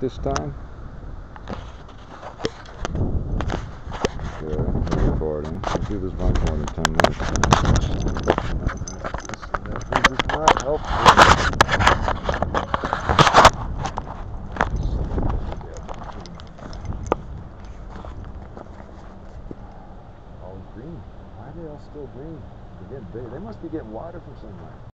this time? Good, we're recording. Let's do this one more than 10 minutes. This is not helpful. All green. Why are they all still green? They're getting. They must be getting water from somewhere.